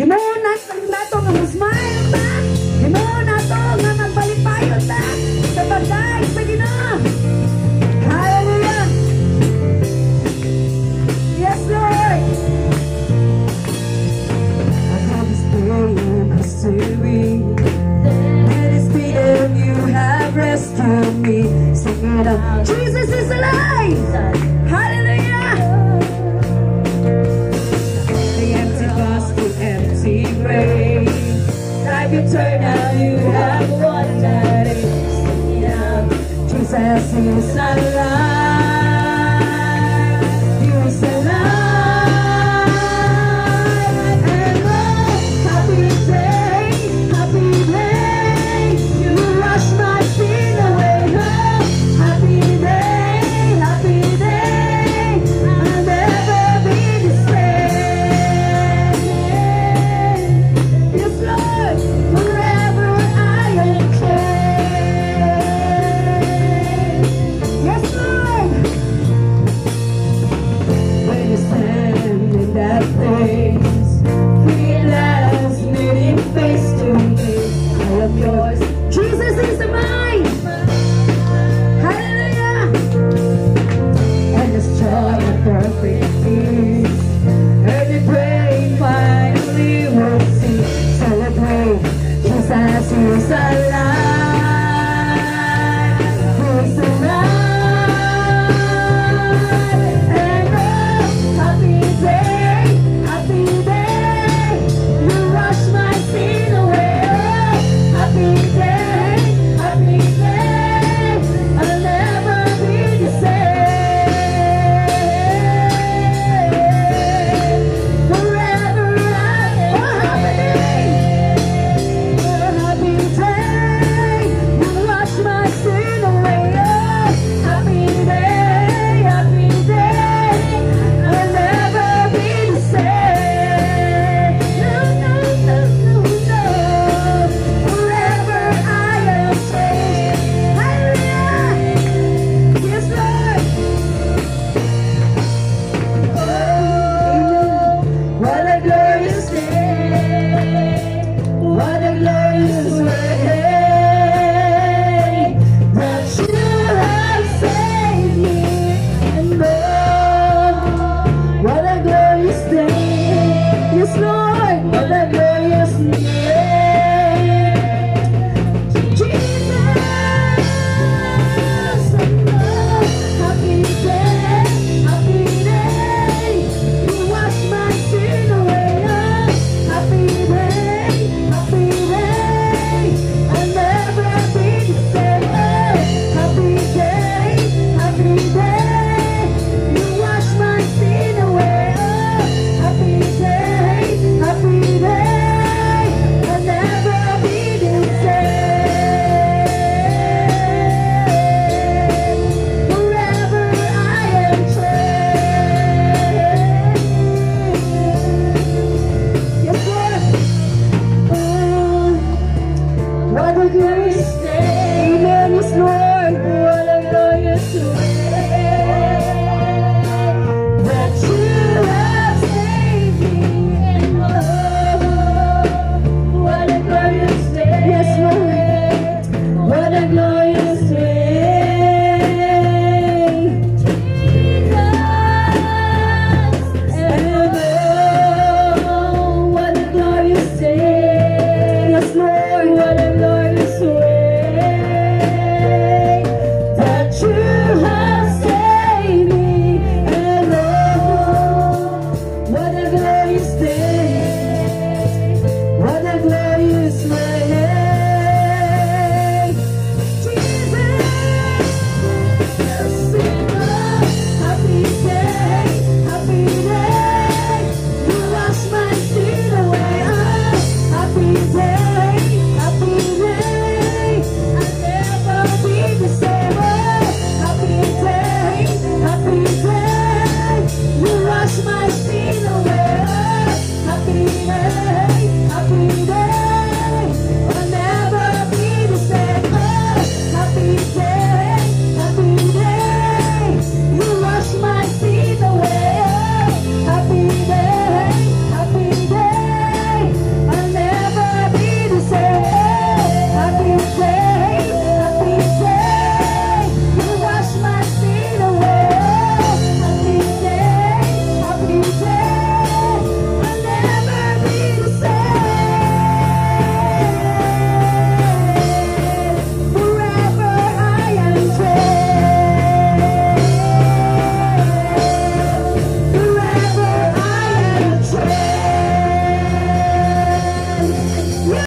You know? second turn, now you have one night. Jesus is alive.